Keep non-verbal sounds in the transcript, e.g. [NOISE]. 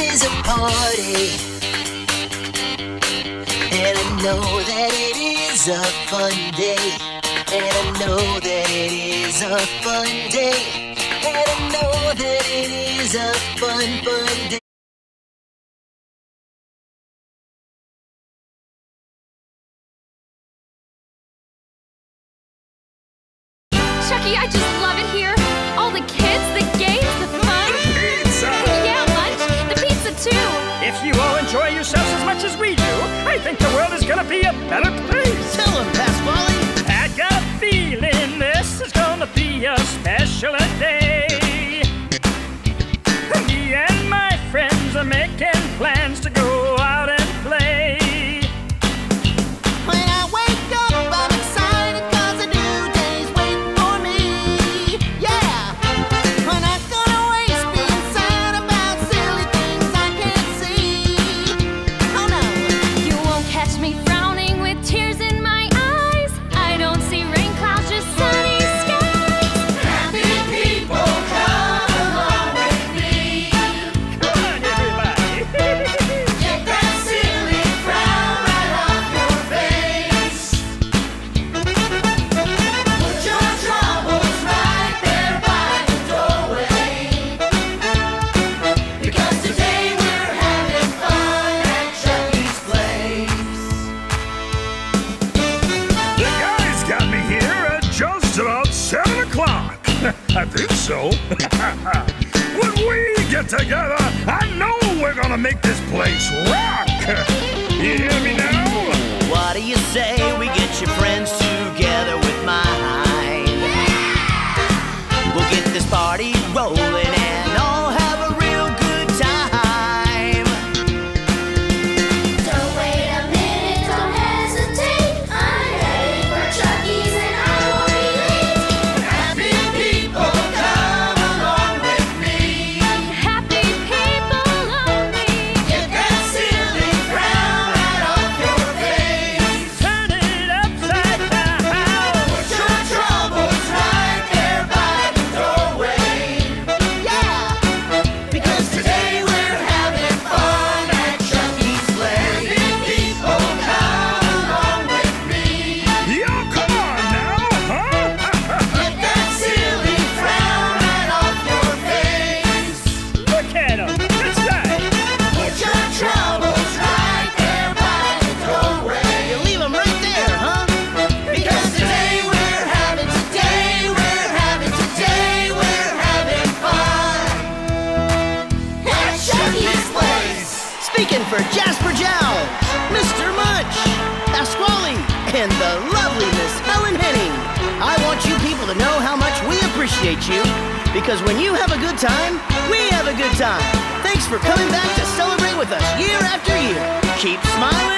is a party. And I know that it is a fun day. And I know that it is a fun day. And I know that it is a fun, fun day. Chucky, I just love it here. Think the world is gonna be a better place. Tell him, Pasqually. I got a feeling this is gonna be a special day. [LAUGHS] I think so. [LAUGHS] when we get together, I know we're gonna make this place rock. [LAUGHS] You hear me now? What do you say we get your friends Speaking for Jasper Jowls, Mr. Munch, Pasqually, and the lovely Miss Helen Henning. I want you people to know how much we appreciate you. Because when you have a good time, we have a good time. Thanks for coming back to celebrate with us year after year. Keep smiling.